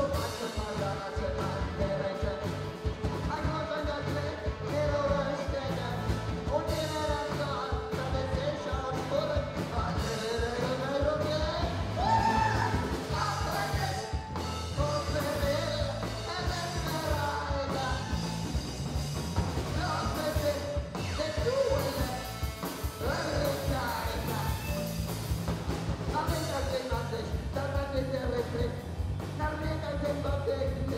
Cepat, my cepat Guateque.